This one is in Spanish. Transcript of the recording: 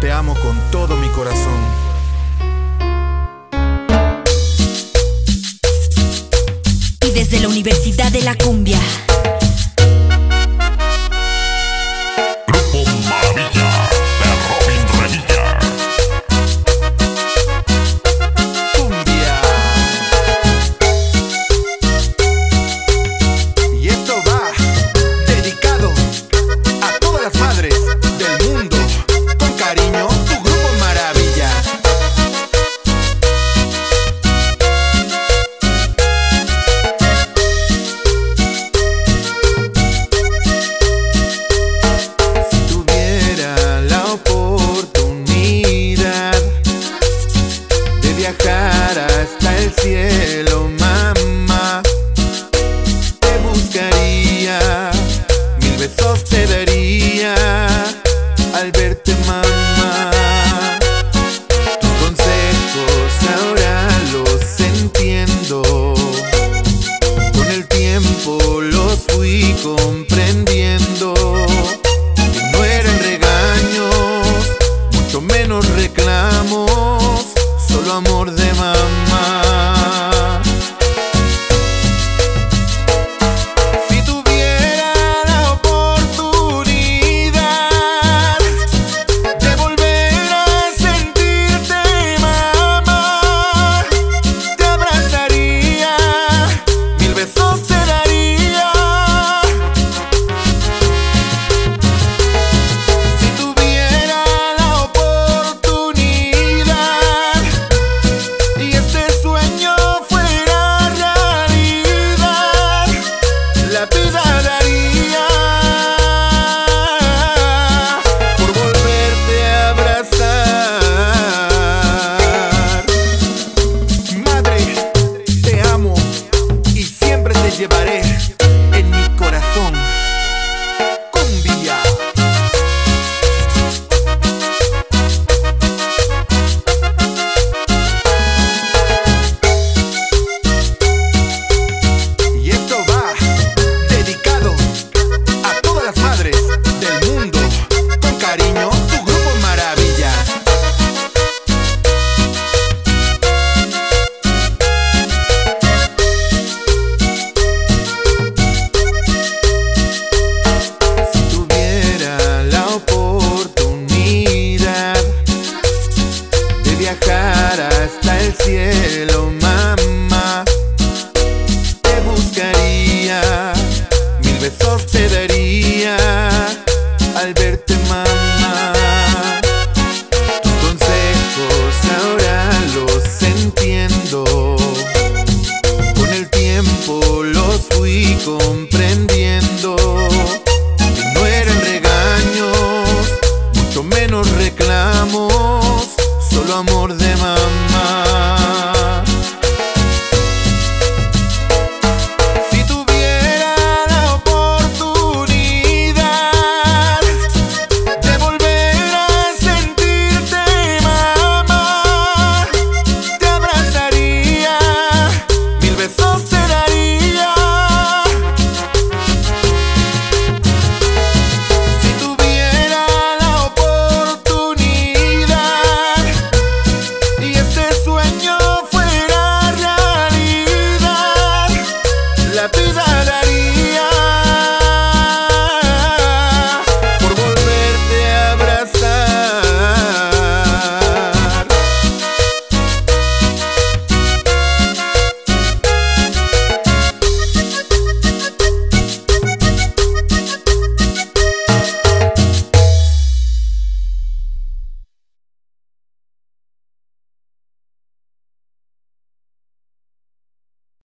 con todo mi corazón. Y desde la Universidad de la Cumbia verte mamá. Tus consejos ahora los entiendo. Con el tiempo los fui comprendiendo. No eran regaños, mucho menos reclamos Solo amor de mamá. llevaré en mi corazón. cielo, mamá. Te buscaría, mil besos te daría al verte, mamá. Tus consejos ahora los entiendo. Con el tiempo los fui comprendiendo. No eran regaños, mucho menos reclamos solo amor de mamá.